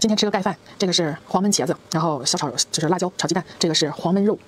今天吃个盖饭这个是黄焖茄子然后小炒就是辣椒炒鸡蛋这个是黄焖肉。